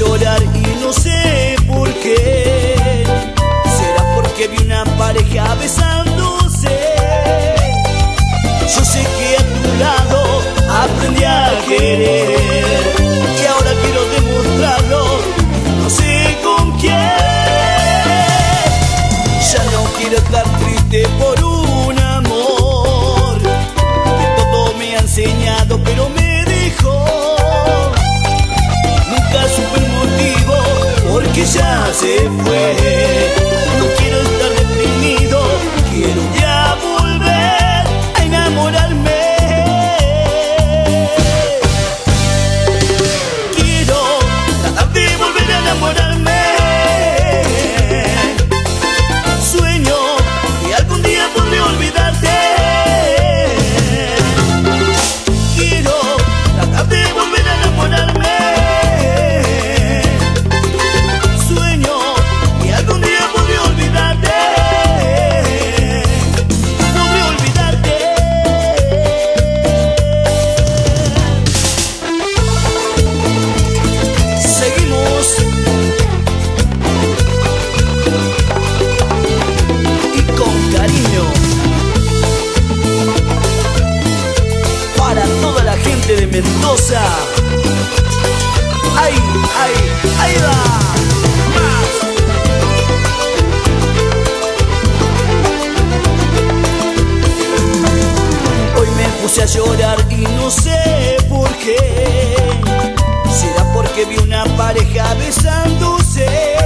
show that se fue. Hoy me puse a llorar y no sé por qué. Será porque vi una pareja besándose.